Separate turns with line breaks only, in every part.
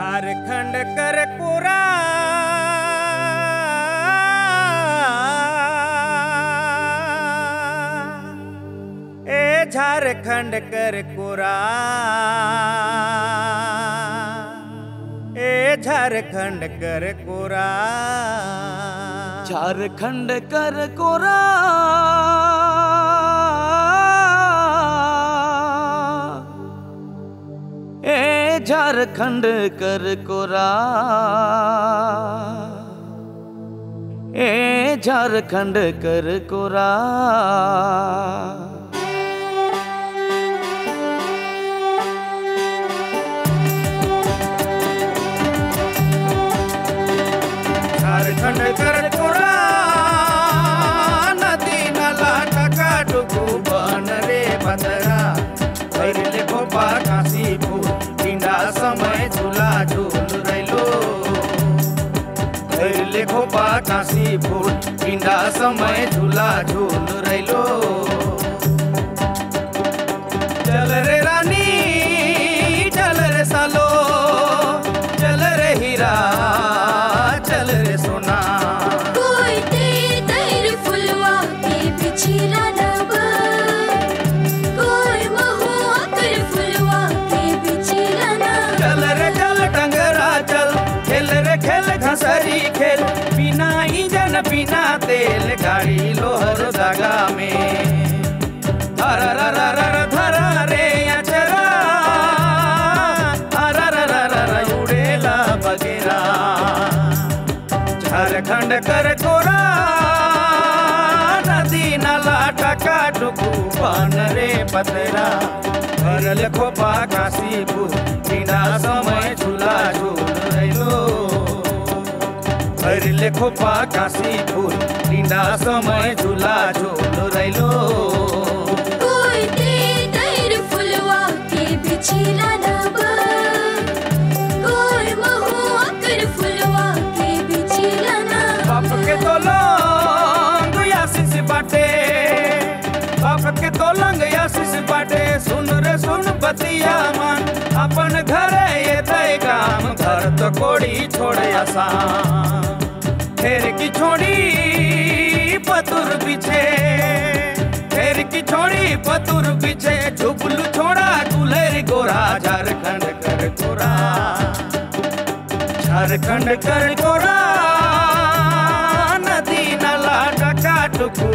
झारखंड कर कोरा ए झारखंड कर कोरा ए झारखंड कर कोरा
झारखंड कर कोरा झारखंड कर कोरा। ए झारखंड कर कोरा।
झारखंड कर काँसी फुल पिण्डा समय झुला झुल रैलो। घसरी खेल, बिना इंजन, बिना तेल, गाड़ी लोहर दागा में। धर र र र र धर रे अचरा। अर र र र र उड़ेला बगेरा। झारखंड कर कोरा, नदी नाला टका टुकू पान रे पतरा। भरल खोपा काशीपुर बिना समय भरल खोपा काशीपुर बिना समय झूला झूल रैलो।
कोई तेर तेर फुलवा के कोई फुलवा पिछला ना
बाप के तो लंग आशीष बाटे। बाप के तो लंग आशीष बाटे। सुन रे सुन बतिया मन अपन घर तो कोड़ी छोड़े आसान फेर की छोड़ी पतुर पीछे। फेर की छोड़ी पतुर पीछे। झुपलू छोड़ा गुलेर गोरा। झारखंड कर गोरा। झारखंड कर कोरा नदी नाला टका टुकू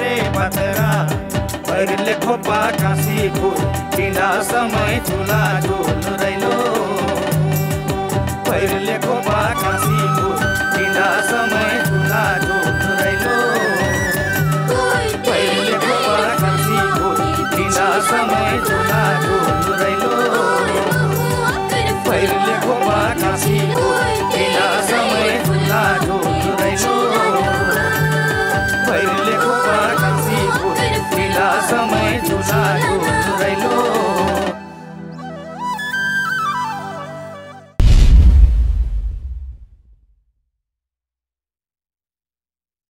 रे पतरा। पर लिखो पा काशीपुर बिना समय झूला झूल baile